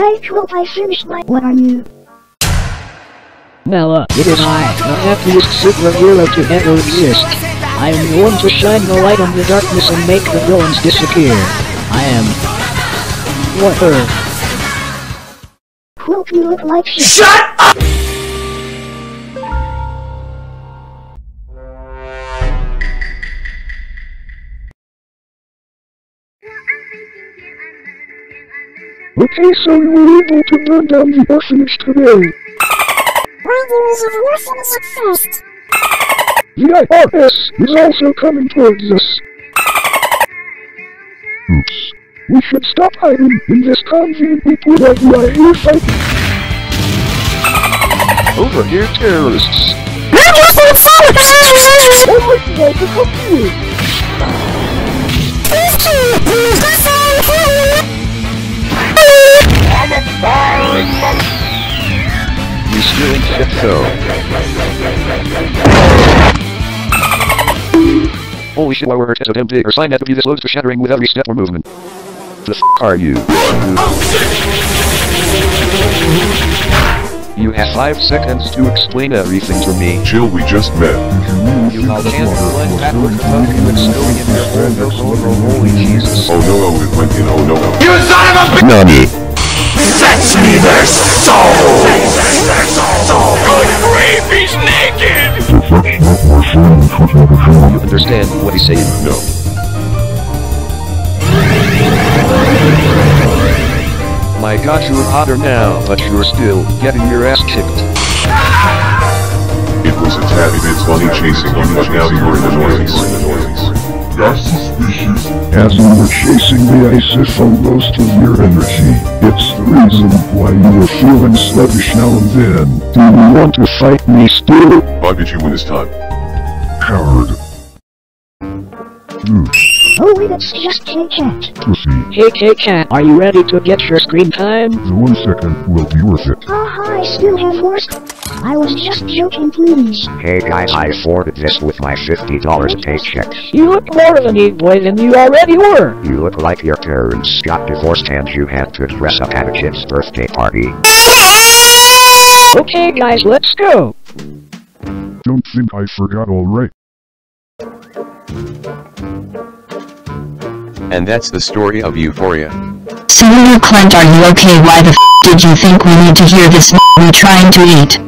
Hi, Trope, I finished my- What are you? Mela, it is I, the happiest superhero to ever exist. I am the one to shine the light on the darkness and make the villains disappear. I am... Water. Trope, you look like shit. Shut up! Okay, so you were able to burn down the orphanage today. Why do we have orphans at first? The IRS is also coming towards us. Oops. We should stop hiding in this convenient put out while we're fighting. Over here, terrorists. Oh, my god, the computer! You still ain't shit though. Holy shit, why were her so damn big? Her sign had to be this close to shattering with every step or movement. The f are you? You have five seconds to explain everything to me. Chill, we just met. You now can't run backward fuck you it's going in your phone. No, no, no, holy Jesus. Oh no, no, it went in. Oh no, no. You son of a Nani? Fetch me their soul! So good grief, he's naked! You understand what he's saying? No. My god, you're hotter now, but you're still getting your ass kicked. It was a tad bit funny chasing you, but now you're in the noise. That's suspicious. As you were chasing me, I siphoned most of your energy. It's the reason why you were feeling sluggish now and then. Do you want to fight me still? Why did you win this time? Coward. Hmm, Oh wait, it's just K-Cat. pussy. Hey K-Cat, are you ready to get your screen time? The one second will be worth it. Haha, I still have worse. I was just joking, please. Hey guys, I afforded this with my $50 paycheck. You look more of an e-boy than you already were. You look like your parents got divorced and you had to dress up at a kid's birthday party. Okay guys, let's go. Don't think I forgot alright. And that's the story of Euphoria. Celia Clint are you okay? Why the f did you think we need to hear this we trying to eat?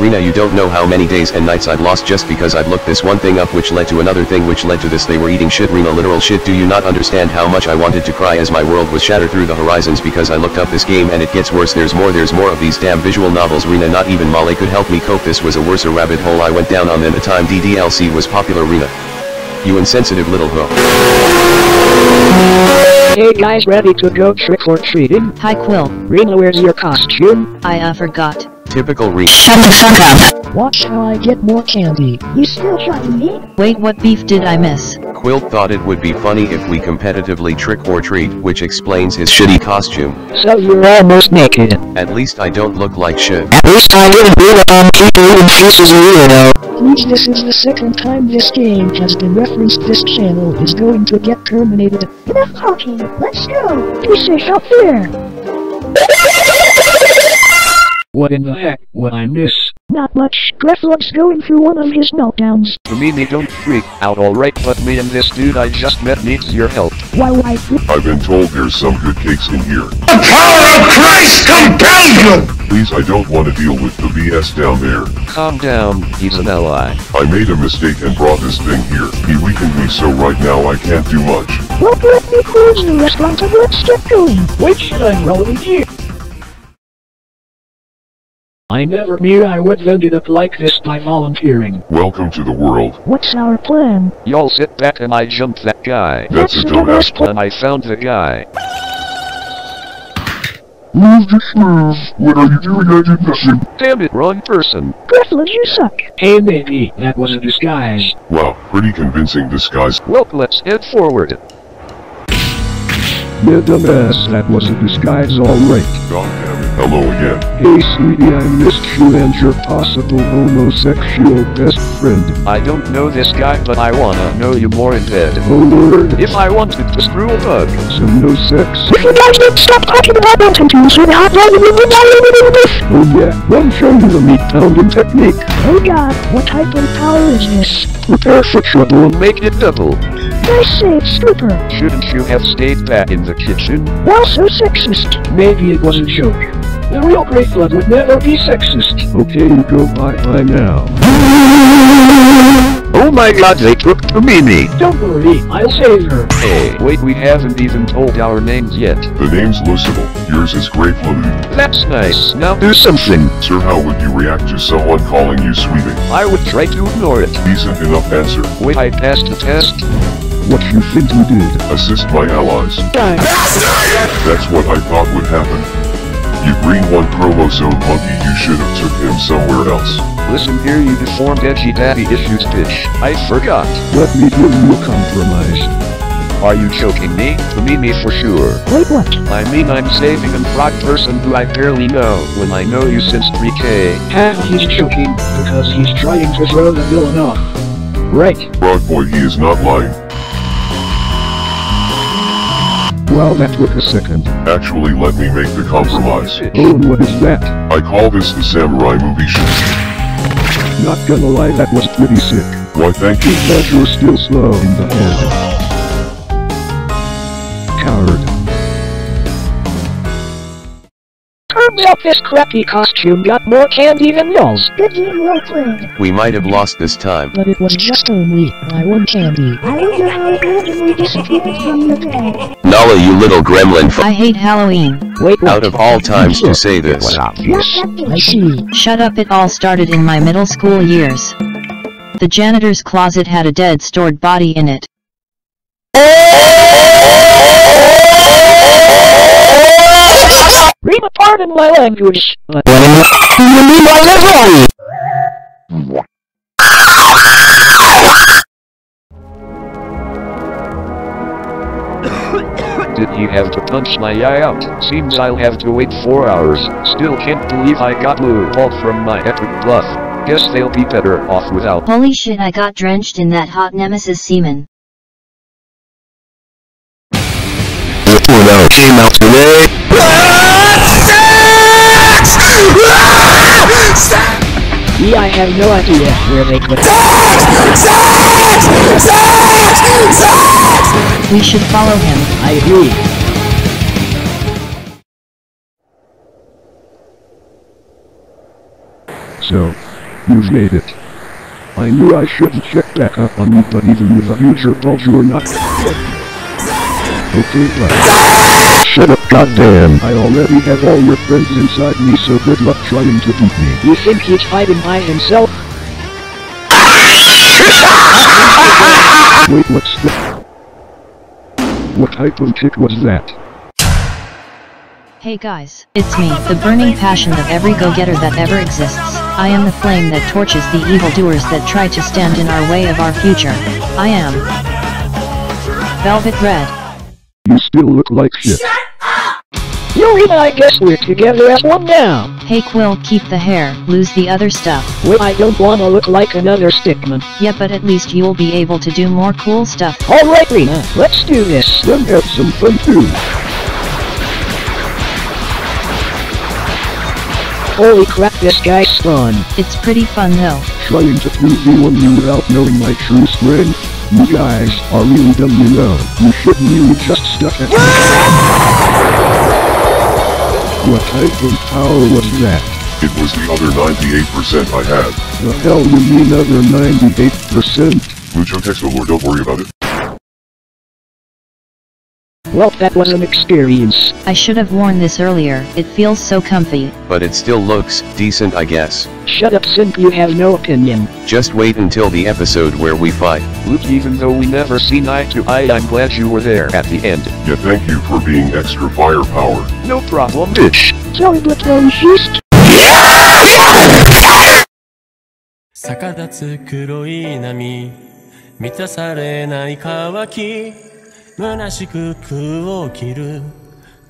Rena you don't know how many days and nights I've lost just because I've looked this one thing up which led to another thing which led to this. They were eating shit Rena literal shit. Do you not understand how much I wanted to cry as my world was shattered through the horizons because I looked up this game and it gets worse. There's more there's more of these damn visual novels Rena. Not even Molly could help me cope. This was a worse rabbit hole. I went down on than the time DDLC was popular Rena. You insensitive little hoe. Hey guys, ready to go trick or treating? Hi Quill, Rena, where's your costume? I uh forgot. Typical Rena. Shut the fuck up! Watch how I get more candy. You still trying me? Wait what beef did I miss? Quill thought it would be funny if we competitively trick or treat which explains his shitty costume. So you're almost naked. At least I don't look like shit. At least I didn't do it on people in faces a weirdo. Please, this is the second time this game has been referenced. This channel is going to get terminated. Enough talking. Let's go. Be safe out there. What in the heck would I miss? Not much. Greflud's going through one of his meltdowns. For me, they don't freak out alright, but me and this dude I just met needs your help. Why, why, I've been told there's some good cakes in here. The power of Christ compels you! Please, I don't want to deal with the BS down there. Calm down, he's an ally. I made a mistake and brought this thing here. He weakened me so right now I can't do much. well, let me close the restaurant and let's get going. Wait, should I roll in here? I never knew I would ended up like this by volunteering. Welcome to the world. What's our plan? Y'all sit back and I jumped that guy. That's a the dumbass dumbass plan. And I found the guy. Move the move. What are you doing? I did nothing. Damn it, wrong person. Greflud, you suck. Hey, maybe that was a disguise. Wow, pretty convincing disguise. Well, let's head forward. Yeah, dumbass, that was a disguise alright. God damn it. Hello again. Hey sweetie, I missed you and your possible homosexual best friend. I don't know this guy, but I wanna know you more in bed. Oh lord, If I wanted to screw a bug, so no sex. If you guys don't stop talking about mountain tools or the hot dog, you will be dying in this. Oh yeah, well show you the meat pounding technique. Oh god, what type of power is this? Prepare for trouble. make it double. Nice save, Scooper. Shouldn't you have stayed back in the kitchen? Wow, so sexist. Maybe it was a joke. The real Greflud would never be sexist. Okay, you go bye-bye now. Oh my god, they took the Mimi. Don't worry, I'll save her. Hey, wait, we haven't even told our names yet. The name's Lucible. Yours is Greflud. That's nice. Now Do something. Sir, how would you react to someone calling you sweetie? I would try to ignore it. Decent enough answer. Wait, I passed the test. What you think you did? Assist my allies. Die. That's what I thought would happen. You green one chromosome monkey, you should have took him somewhere else. Listen here, you deformed edgy daddy issues bitch. I forgot. Let me give you a compromise. Are you choking me? To me, me for sure. Wait, what? I mean, I'm saving a frog person who I barely know when I know you since 3K. Ha, he's choking because he's trying to throw the villain off. Right. Frog boy, he is not lying. Well, that took a second. Actually, let me make the compromise. Oh, what is that? I call this the samurai movie shit. Not gonna lie, that was pretty sick. Why, thank you. But you're still slow in the head. Coward. Turns out this crappy costume got more candy than y'all's. Good game, well played. We might have lost this time. But it was just only my one candy. I wonder how it goes when we disappeared from the bed. Nala, you little gremlin. F- I hate Halloween. Wait, what? out of all times to say this. was Not obvious. that I see. Shut up, it all started in my middle school years. The janitor's closet had a dead stored body in it. Oh! Read pardon my language, but Did he have to punch my eye out? Seems I'll have to wait four hours. Still can't believe I got blue balled from my epic bluff. Guess they'll be better off without. Holy shit, I got drenched in that hot nemesis semen. The Well, came out today. I have no idea where they could. We should follow him. I agree. So, you've made it. I knew I shouldn't check back up on you, but even with a huger bulge, you're not. Okay, right. Shut up, goddamn. I already have all your friends inside me, so good luck trying to beat me. You think he's fighting by himself? Wait, what's that? What type of kick was that? Hey guys, it's me, the burning passion of every go-getter that ever exists. I am the flame that torches the evildoers that try to stand in our way of our future. I am Velvet Red. You still look like shit. You and I guess we're together as one now. Hey Quill, keep the hair, lose the other stuff. Well, I don't wanna look like another stickman. Yeah, but at least you'll be able to do more cool stuff. Alright, Rena, let's do this. Then have some fun too. Holy crap, this guy's fun. It's pretty fun though. Trying to 2v1 me without knowing my true strength? You guys are really dumb, you know. You should really just stuck at ah! What type of power was that? It was the other 98% I had. The hell you mean other 98%? Mucho texto lord, don't worry about it. Well, that was an experience. I should have worn this earlier, it feels so comfy. But it still looks decent, I guess. Shut up, Simp, you have no opinion. Just wait until the episode where we fight. Luke, even though we never seen eye to eye, I'm glad you were there at the end. Yeah, thank you for being extra firepower. No problem, bitch. Sorry, but no shist. 逆立つ黒い波満たされない渇き 虚しく空を切る。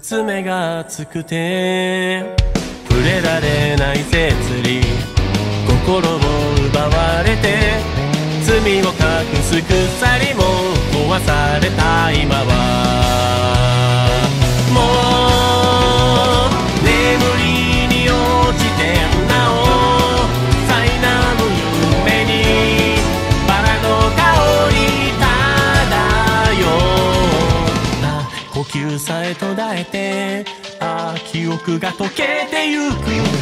爪が熱くて触れられない摂理。心を奪われて。罪を隠す鎖も壊された。今はが溶けてゆく